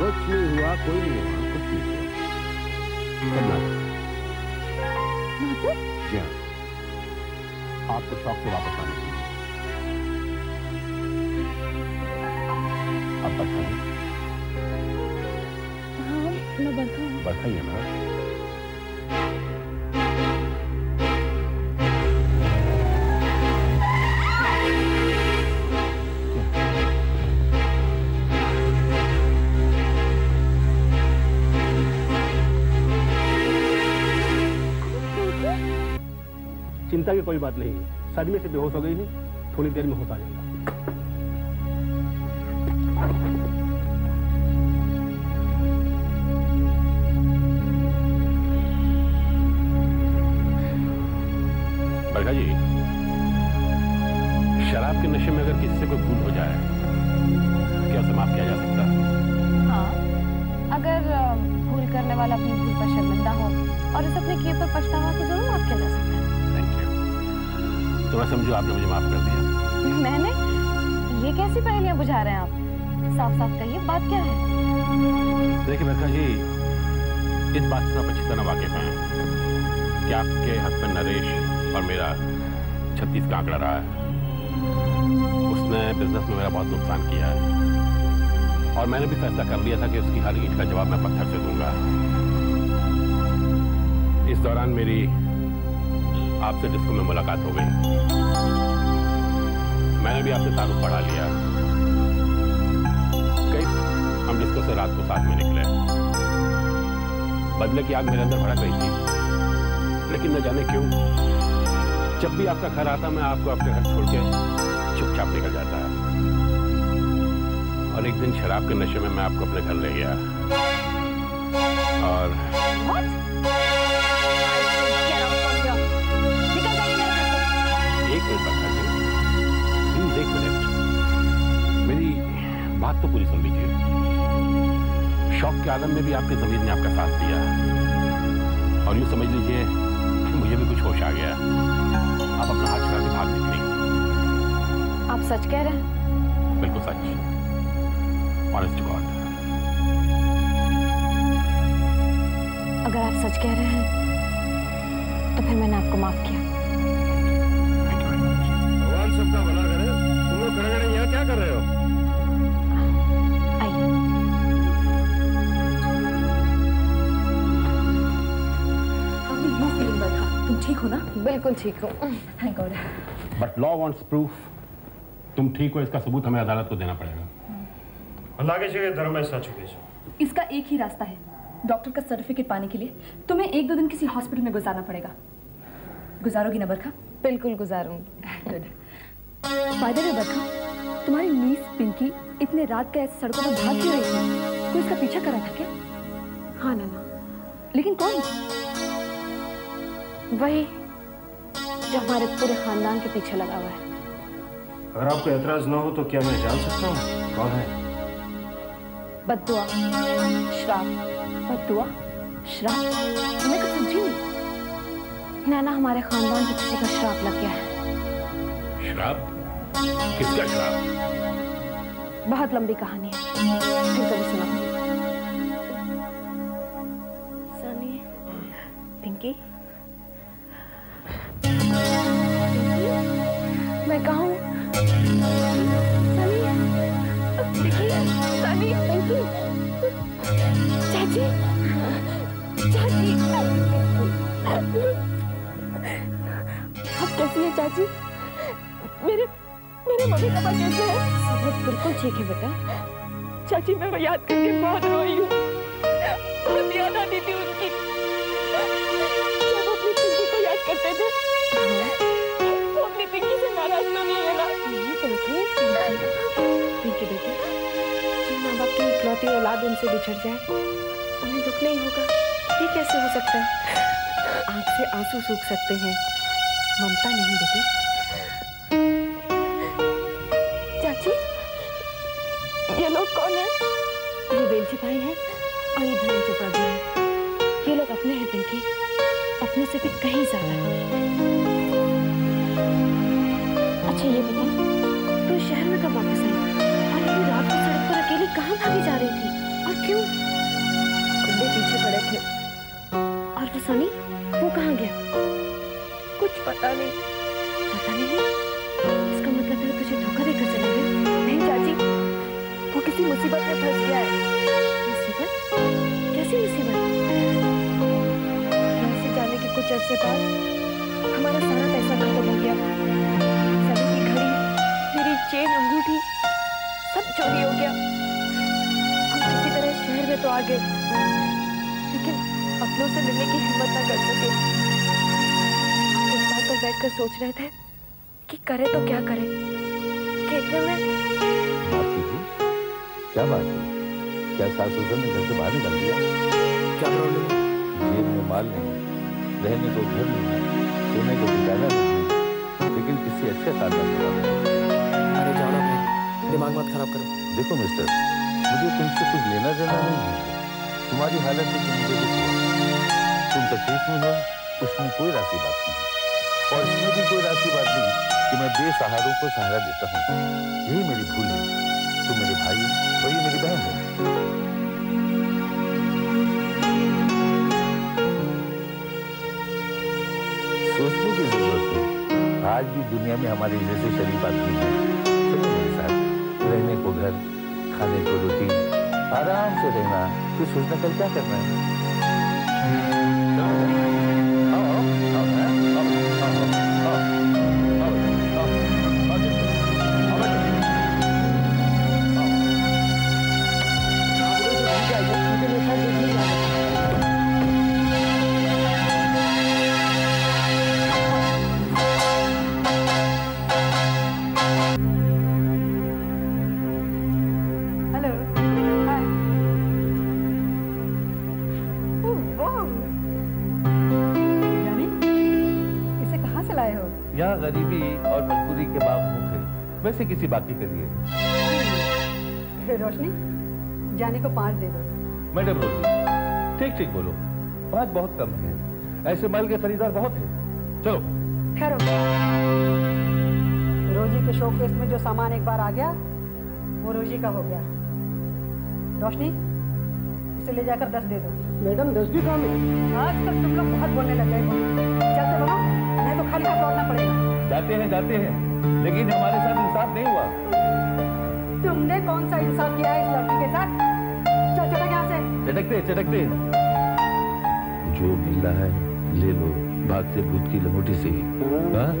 कुछ नहीं हुआ कोई नहीं हुआ कुछ नहीं हुआ। जी हाँ। आपको शौक से वापस आने लिए। आप बताइए हैं? मैं बरखा बरखा ही है ना? चिंता की कोई बात नहीं है। सदमे से बेहोश हो गई है थोड़ी देर में होश आ जाएगा। बरखा जी शराब के नशे में अगर किसी से कोई भूल हो जाए तो क्या उसे माफ़ किया जा सकता है? हाँ अगर भूल करने वाला अपनी भूल पर शर्मिंदा हो और उसे अपने किए पर पछतावा तो ज़रूर माफ़ किया जा सकता है। यू थोड़ा समझो आपने मुझे माफ़ कर दिया। मैंने? ये कैसी पहेलियाँ बुझा रहे हैं आप? साफ़ साफ़ कहिए बात क्या है? देखिए बरखा जी इस बात से आप अच्छी तरह वाकिफ हैं कि आपके हस्बैंड नरेश और मेरा छत्तीस का आंकड़ा रहा है। उसने बिज़नेस में मेरा बहुत नुकसान किया है। और मैंने भी फैसला कर लिया था कि उसकी हर ईट का जवाब मैं पत्थर से दूँगा। इस दौरान मेरी आपसे डिस्को में मुलाकात हो गई। मैंने भी आपसे तारुफ पढ़ा लिया। कई, हम डिस्को से रात को साथ में निकले। बदले की आग मेरे अंदर भड़क रही थी। लेकिन न जाने क्यों, जब भी आपका घर आता मैं आपको आपके घर छोड़ के चुपचाप निकल जाता है। और एक दिन शराब के नशे में मैं आपको अपने घर ले गया। और What? एक मिनट। मेरी बात तो पूरी सुन लीजिए। शौक के आलम में भी आपके ज़मीन ने आपका साथ दिया। और यूँ समझ लीजिए कि मुझे भी कुछ होश आ गया। आप अपना हाथ छुड़ा के भाग निकली आप सच कह रहे हैं? बिल्कुल सच। ऑनेस्ट गॉड अगर आप सच कह रहे हैं तो फिर मैंने आपको माफ़ किया। कर रहे हो? तुम ठीक हो। ना बिल्कुल ठीक थैंक गॉड तुम ठीक हो इसका सबूत हमें अदालत को देना पड़ेगा। धर्म इसका एक ही रास्ता है डॉक्टर का सर्टिफिकेट पाने के लिए। तुम्हें एक दो दिन किसी हॉस्पिटल में गुजारना पड़ेगा। गुजारोगी ना बरखा? बिल्कुल गुजारूँगी। बाय द वे बरखा तुम्हारी नीस पिंकी इतने रात के ऐसे सड़कों पर भाग क्यों रही थी कोई इसका पीछा करा था क्या? हाँ नाना। लेकिन कौन? वही जो हमारे पूरे खानदान के पीछे लगा हुआ है। अगर आपको एतराज़ ना हो तो क्या मैं जान सकता हूँ? कौन है? बददुआ श्राप। बदुआ श्राप? मैं कुछ समझी नहीं? नैना हमारे खानदान के किसी का श्राप लग गया है। शराब किसका शराब? बहुत लंबी कहानी है। फिर कभी सुनाऊँगी। सनी पिंकी। मैं कहूँ चाची कैसी है चाची? मेरे मेरे मम्मी पापा कैसे हैं? सब लोग बिल्कुल ठीक है बेटा। चाची मैं वो याद करके बहुत रोई हूँ। बहुत याद आती थी उनकी जब वो अपनी पिंकी को याद करते थे वो अपनी पिंकी से नाराज़ तो नहीं है ना? नहीं पिंकी पिंकी। बेटी माँ बाप की इकलौती औलाद उनसे बिछड़ जाए उन्हें दुख नहीं होगा। ये कैसे हो सकता है? आँख से आँसू सूख सकते हैं। ममता नहीं बेटे। लोग कौन है? ये बेलजी भाई है और ये धर्म चोपड़ा जी हैं। ये लोग अपने हैं पिंकी। अपने से भी कहीं ज़्यादा। अच्छा ये बता तू शहर में कब वापस आई? और इतनी रात को सड़क पर अकेली कहाँ भागी जा रही थी? और क्यों? गुंडे पीछे पड़े थे। और वो सनी वो कहाँ गया? कुछ पता नहीं। पता नहीं? इसका मतलब है तुझे धोखा देकर चला गया? किसी मुसीबत में फंस गया है? मुसीबत? कैसी मुसीबत? यहाँ से जाने के कुछ अरसे बाद हमारा सारा पैसा खत्म हो गया। सनी की घड़ी मेरी चेन अंगूठी सब चोरी हो गया। हम किसी तरह शहर में तो आ गए लेकिन अपनों से मिलने की हिम्मत ना कर सके। हम फुटपाथ पर बैठकर सोच रहे थे कि करे तो क्या करे? कि इतने में क्या बात है? क्या सास ससुर ने घर से बाहर निकाल दिया? क्या प्रॉब्लम है जेब में माल नहीं रहने को घर नहीं सोने को ठिकाना नहीं लेकिन किसी अच्छे खानदान में वाले हैं। अरे जाना भाई दिमाग मत खराब करो। देखो मिस्टर मुझे तुमसे कुछ लेना देना नहीं है। तुम्हारी हालत है कि मुझे कुछ तुम तकलीफ़ में हो इसमें कोई राशि बात नहीं और इसमें भी कोई राशि बात नहीं कि मैं बेसहारों को सहारा देता हूँ। यही मेरी भूल है। है सोचने की ज़रूरत है आज भी दुनिया में हमारे जैसे शरीफ आदमी हैं। रहने को घर, खाने को रोटी, आराम से रहना। फिर सोचना कल क्या करना है? लाए हो? यहाँ गरीबी और मजबूरी के बावजूद है। वैसे किसी बाकी के लिए रोशनी जाने को पाँच दे दो। मैडम रोजी ठीक ठीक बोलो। बात बहुत कम है। ऐसे माल के खरीदार बहुत है। चलो। ठहरो रोजी के शोकेस में जो सामान एक बार आ गया वो रोजी का हो गया। रोशनी इसे ले जाकर दस दे दो। मैडम दस भी काम है। आजकल तुम लोग बहुत बोलने लग गए हो। चलते बनो हाथ लौटना पड़ेगा? जाते हैं जाते हैं। लेकिन हमारे साथ इंसाफ नहीं हुआ। तुमने कौन सा इंसाफ किया है इस लड़की के साथ? चल चटक यहाँ से। चटकते चटकते। जो मिल रहा है ले लो। भाग से भूत की लंगोटी से ही। हाँ?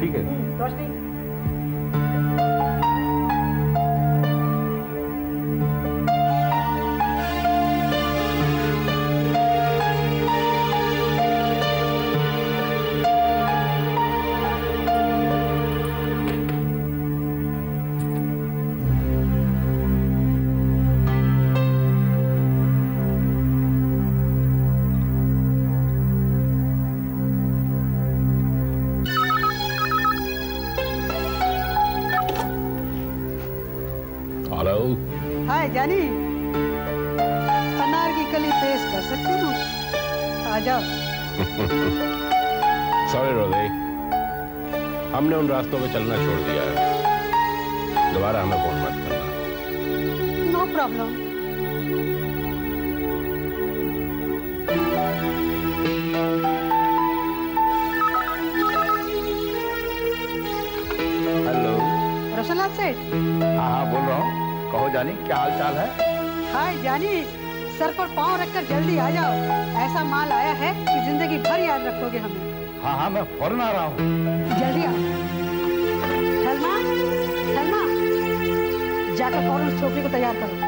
ठीक है। रोशनी। जानी अनार की कली पेश कर सकती हूँ। आ जाओ। सॉरी रोदे हमने उन रास्तों पे चलना छोड़ दिया है। दोबारा हमें फ़ोन मत करना। नो प्रॉब्लम हेलो रसोलाल सेठ। हाँ हाँ बोल रहा हूँ। कहो जानी क्या हाल चाल है? हाय जानी सर पर पाँव रखकर जल्दी आ जाओ। ऐसा माल आया है कि ज़िंदगी भर याद रखोगे हमें। हाँ हाँ मैं फ़ौरन आ रहा हूँ। जल्दी आओ। सलमा सलमा जाकर फ़ौरन उस छोकरी को तैयार करो।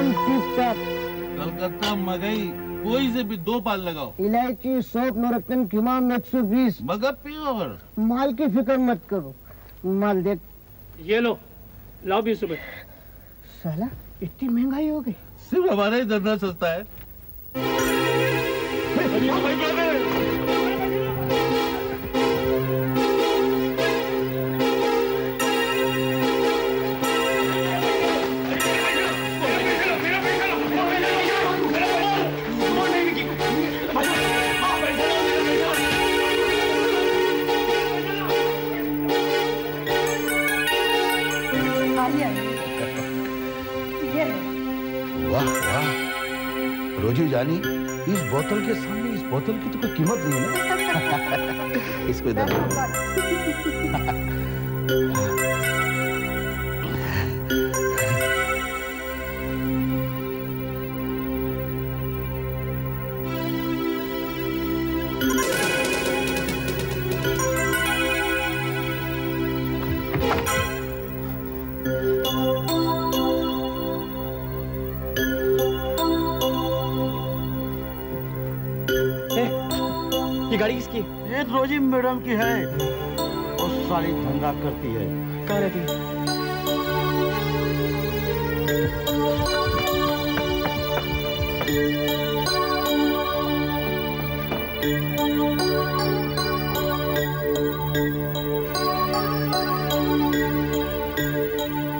एकदम ठीक ठाक कलकत्ता मगई कोई से भी दो पाल लगाओ। इलायची सौप नौरत्न किमान एक सौ बीस। मगर प्योर। माल की फ़िक्र मत करो। माल देख ये लो। लाओ बीस रुपए। साला इतनी महँगाई हो गई। सिर्फ़ हमारा ही धंधा सस्ता है। वाह वाह। रोजी जानी इस बोतल के सामने इस बोतल की तो कोई कीमत नहीं है इसको इधर ये गाड़ी किसकी ये रोजी मैडम की है। वो सारी धंधा करती है। कहाँ रहती है?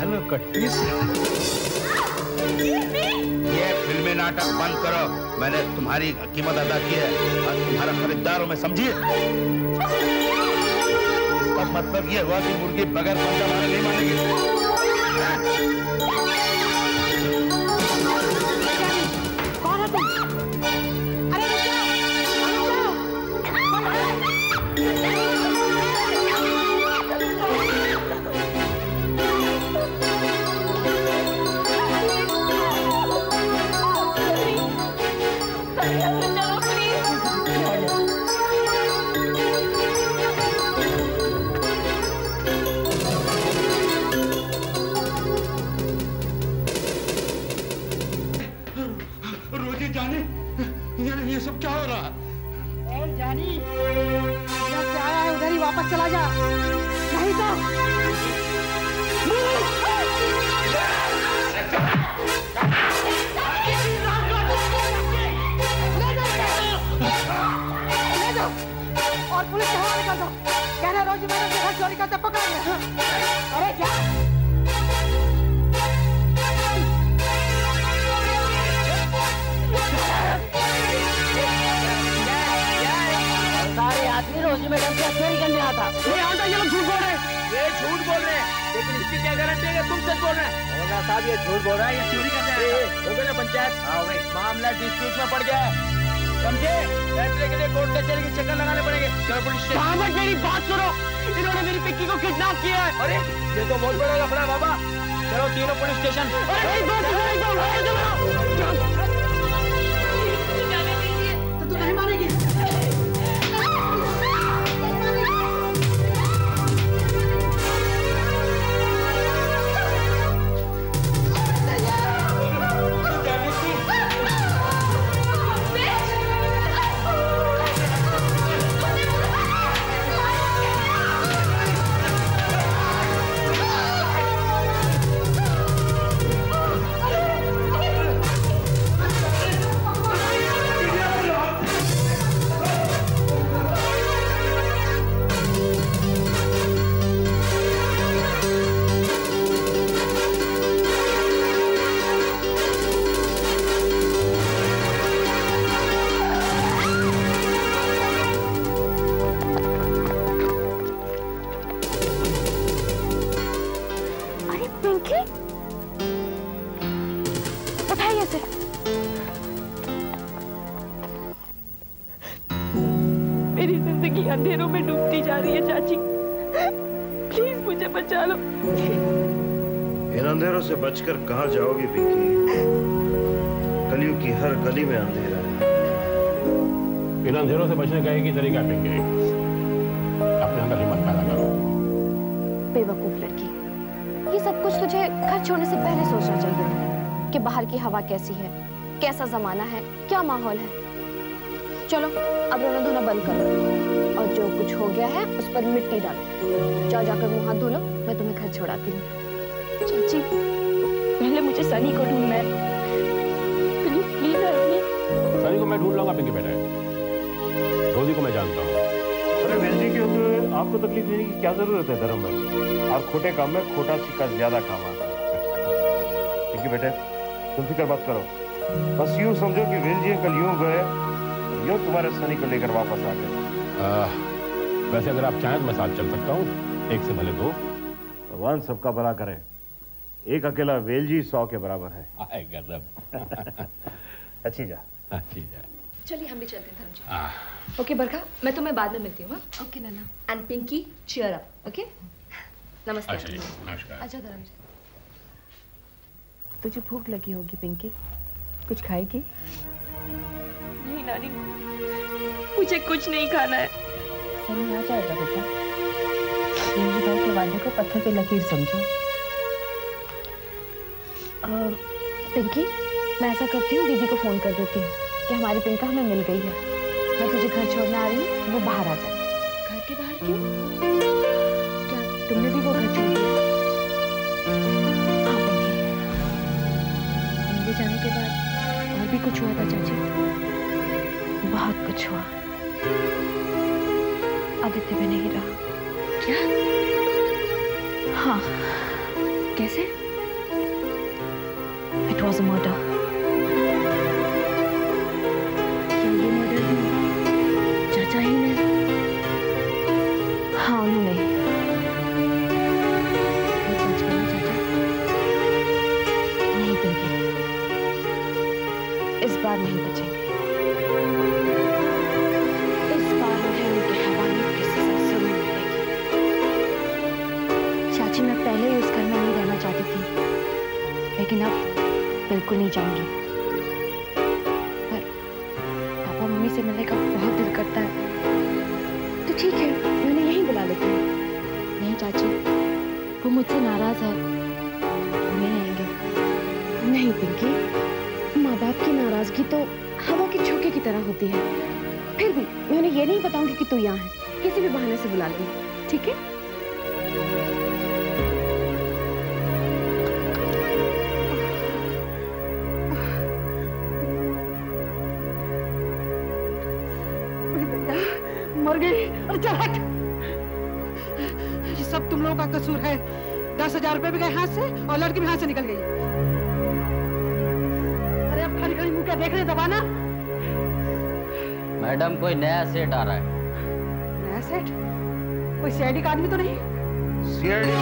हेलो कटपीस नाटक बंद करो। मैंने तुम्हारी कीमत अदा की है। और तुम्हारा खरीदार हूँ मैं समझिए मतलब ये हुआ कि मुर्गी बगैर पंजा मारे नहीं मानेगी। जानी? ये ये सब क्या हो रहा? है ए जानी। इधर से आया है? उधर ही वापस चला जा। नहीं तो। और पुलिस के हवाले कर दो। कहना रोजी के घर चोरी करते पकड़ लिया अरे जा आदमी रोजी मैडम के चोरी करने आता ये आता ये लोग झूठ बोल रहे हैं। ये झूठ बोल रहे हैं। लेकिन इसकी क्या गारंटी है तुम सच बोल रहे हैं? होगा साहब ये झूठ बोल रहा है ये चोरी आया था। हो। ना पंचायत? हाँ भाई। मामला डिस्प्यूट में पड़ गया है। समझे? फैसले के लिए कोर्ट कचहरी के चक्कर लगाने पड़ेंगे। चलो पुलिस स्टेशन मेरी बात सुनो? इन्होंने मेरी पिक्की को किडनैप किया है। अरे ये तो बहुत बड़ा लफड़ा है बाबा। चलो तीनों पुलिस स्टेशन अरे एक बात सुनो, अंधेरों में डूबती जा रही है चाची। प्लीज़ मुझे बचा लो। इन अंधेरों से बचकर कहाँ जाओगी पिंकी कलयुग की हर गली में अंधेरा है। इन अंधेरों से बचने का एक ही तरीका है पिंकी अपने अंदर हिम्मत पैदा करो। बेवकूफ़ लड़की ये सब कुछ तुझे घर छोड़ने से पहले सोचना चाहिए कि बाहर की हवा कैसी है कैसा जमाना है क्या माहौल है। चलो अब रोना धोना बंद करो। और जो कुछ हो गया है उस पर मिट्टी डालो। जाओ जाकर मुँह हाथ धो लो मैं तुम्हें घर छोड़ाती हूँ। चाची पहले मुझे सनी को ढूंढना है। प्लीज़ प्लीज़ सनी को मैं ढूंढ लूँगा पिंकी बेटे। रोजी को मैं जानता हूँ। अरे वेल जी के होते हुए आपको तकलीफ़ लेने की क्या ज़रूरत है धर्म में? और खोटे काम में खोटा सिक्का ज़्यादा काम आता है। पिंकी बेटे तुम फ़िक्र मत करो। बस यूँ समझो कि वेल जी कल यूँ गए यूँ तुम्हारे सनी को लेकर वापस आ गए। वैसे अगर आप चाहें तो मैं साथ चल सकता हूँ। एक से भले दो। भगवान सबका भला करे। एक अकेला वेल जी सौ के बराबर है। आए गजब। अच्छी जा। है चलिए हम भी चलते हैं धर्म जी ओके बरखा मैं तुम्हें बाद में मिलती हूँ okay Naina and Pinky cheer up okay? नमस्ते। अच्छा जी नमस्कार। अच्छा धर्म जी तुझे भूख लगी होगी पिंकी कुछ खाएगी? नहीं नानी। मुझे कुछ नहीं खाना है। समझ आ जाएगा बेटा। के वादे को पत्थर पे लकीर समझो। पिंकी मैं ऐसा करती हूँ दीदी को फ़ोन कर देती हूँ कि हमारी पिंका हमें मिल गई है। मैं तुझे घर छोड़ने आ रही हूँ वो बाहर आ जाए। घर के बाहर क्यों? क्या तुमने भी वो घर छोड़ दिया? मेरे जाने के बाद और भी कुछ हुआ था चाची? बहुत कुछ हुआ। आदित्य भी नहीं रहा। क्या? हाँ। कैसे? इट वॉज़ अ मर्डर जाऊँगी। पर पापा मम्मी से मिलने का बहुत दिल करता है। तो ठीक है, मैंने यहीं बुला लेती हूँ। नहीं चाची, वो मुझसे नाराज़ है। नहीं आएँगे। नहीं पिंकी माँ बाप की नाराज़गी तो हवा के झोंके की तरह होती है। फिर भी मैं उन्हें ये नहीं बताऊँगी कि तू यहाँ है। किसी भी बहाने से बुला लूँगी ठीक है? चल हट। ये सब तुम लोगों का कसूर है। दस हज़ार रुपए भी गए हाथ से और लड़की भी हाथ से निकल गई। अरे अब खाली खड़ी मुँह क्या देख रहे दबाना मैडम कोई नया सेट आ रहा है। नया सेट कोई सीआईडी का आदमी तो नहीं? सीआईडी?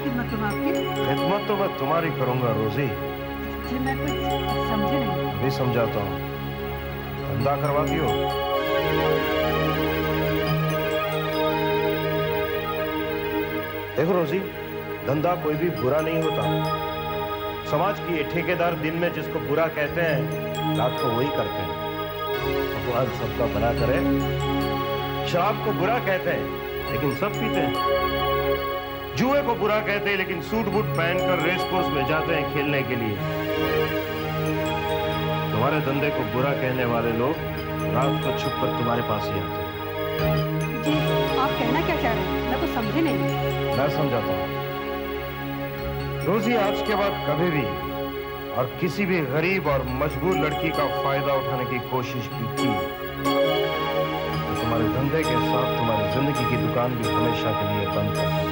खिदमत करूँ आपकी खिदमत तो मैं तुम्हारी करूँगा रोजी। जी मैं कुछ समझे नहीं। अभी समझाता हूँ। धंधा करवा दियो। देखो रोजी धंधा कोई भी बुरा नहीं होता। समाज की ये ठेकेदार दिन में जिसको बुरा कहते हैं रात को वही करते हैं। भगवान सबका भला करे। शराब को बुरा कहते हैं लेकिन सब पीते हैं। जुए को बुरा कहते हैं लेकिन सूट बूट पहनकर रेस कोर्स में जाते हैं खेलने के लिए। तुम्हारे धंधे को बुरा कहने वाले लोग रात को छुप कर तुम्हारे पास ही आते हैं। जी आप कहना क्या चाह रहे हैं? मैं तो समझे नहीं। मैं समझाता हूँ। रोजी आज के बाद कभी भी और किसी भी गरीब और मजबूर लड़की का फ़ायदा उठाने की कोशिश भी की। तो तुम्हारे धंधे के साथ तुम्हारी ज़िंदगी की दुकान भी हमेशा के लिए बंद कर दूँगा